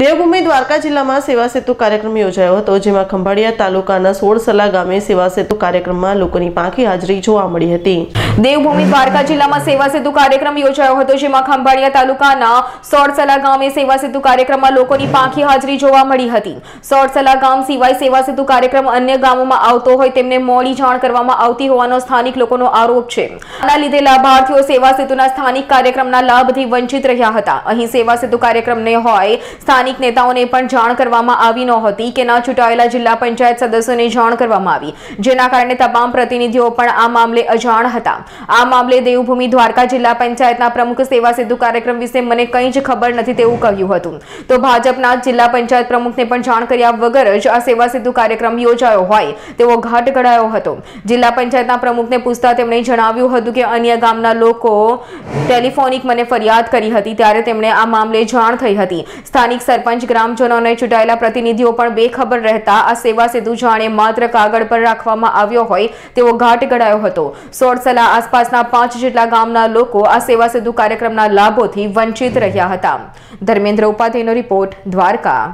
દેવભૂમિ દ્વારકા જિલ્લામાં સેવા સેતુ કાર્યક્રમ યોજાયો હતો જેમાં ખંભાળિયા તાલુકાના સોળસલા ગામે સેવા સેતુ કાર્યક્રમમાં લોકોની પાંખી હાજરી જોવા મળી હતી દેવભૂમિ દ્વારકા જિલ્લામાં સેવા સેતુ કાર્યક્રમ યોજાયો હતો જેમાં ખંભાળિયા તાલુકાના સોળસલા ગામે સેવા સેતુ કાર્યક્રમમાં લોકોની પાંખી હાજરી જોવા મળી હતી સોળસલા ગામ સિવાય સેવા સેતુ કાર્યક્રમ અન્ય ગામોમાં આવતો હોય તેમને મોડી જાણ કરવામાં આવતી હોવાનો સ્થાનિક લોકોનો આરોપ છે આના લીધે લાભાર્થીઓ સેવા સેતુના સ્થાનિક કાર્યક્રમના લાભથી વંચિત રહ્યા હતા અહીં સેવા સેતુ કાર્યક્રમને હોય સ્થાનિક સ્થાનિક નેતાઓને પણ જાણ કરવામાં આવી નહોતી કે નાચુટાયેલા જિલ્લા પંચાયત સદસઓને જાણ કરવામાં આવી જેના કારણે તમામ પ્રતિનિધિઓ પણ આ મામલે અજાણ હતા આ મામલે દેવભૂમિ દ્વારકા જિલ્લા પંચાયતના પ્રમુખ સેવા સેતુ કાર્યક્રમ વિશે મને કંઈ જ ખબર નથી તેવું કહ્યું હતું તો ભાજપના જિલ્લા પંચાયત પ્રમુખને પણ જાણ કર્યા વગર જ આ સેવા સેતુ કાર્યક્રમ યોજાયો હોય તેવો ઘટકડાયો હતો જિલ્લા પંચાયતના પ્રમુખને પૂછતા તેમણે જણાવ્યું હતું કે અન્ય ગામના લોકો ટેલિફોનિક મને ફરિયાદ કરી હતી ત્યારે તેમણે આ મામલે જાણ થઈ હતી સ્થાનિક સરપંચ ગ્રામજનોને ચડાયેલા પ્રતિનિધિઓ પણ બેખબર રહેતા આ સેવા સેતુ જાણે માત્ર કાગળ પર રાખવામાં આવ્યો હોય તેવો ઘટ ગડાયો હતો સોડસલા આસપાસના 5 જેટલા ગામના લોકો આ સેવા સેતુ કાર્યક્રમના લાભોથી વંચિત રહ્યા હતા ધર્મેન્દ્ર ઉપાધેનો રિપોર્ટ દ્વારકા